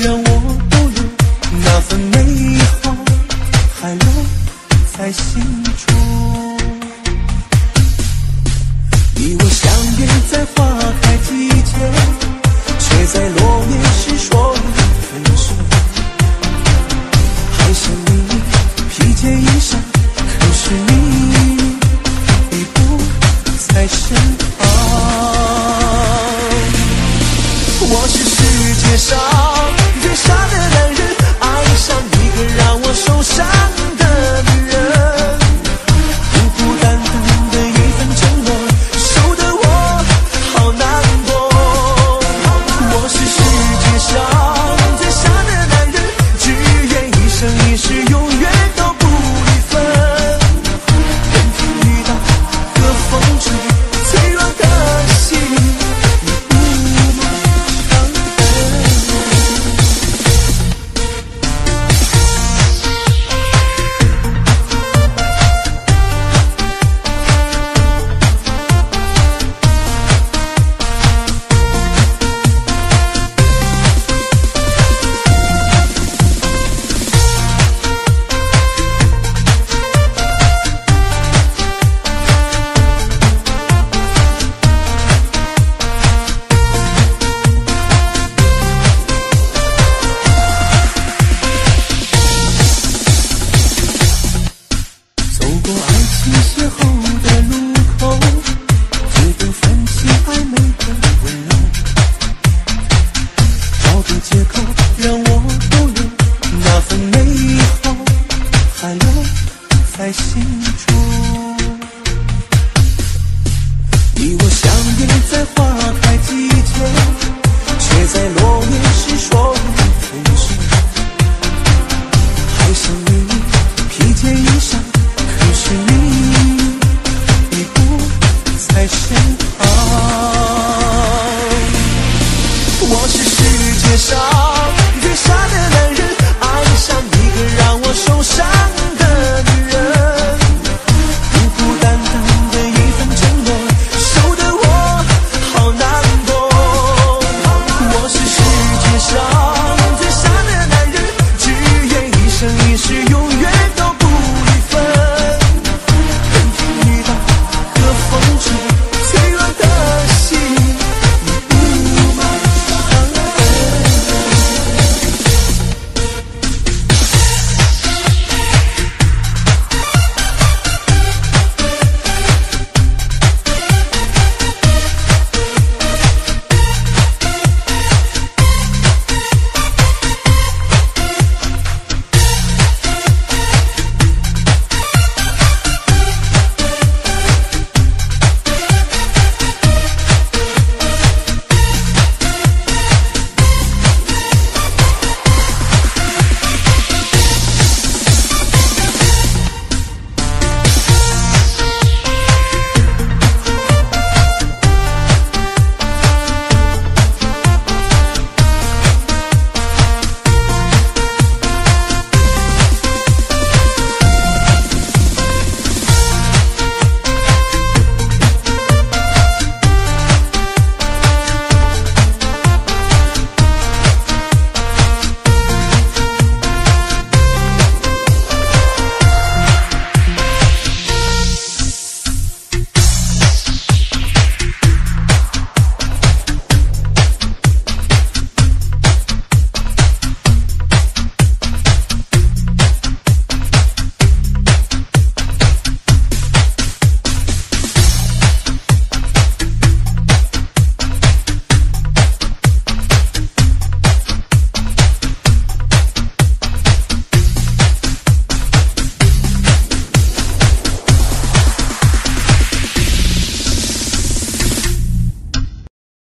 让我都有那份美好，还留在心中。在花开季节，却在落叶时说分手，还想你披件衣裳，可是你已不在身旁，我是世界上最傻的男人，爱上一个让我受伤。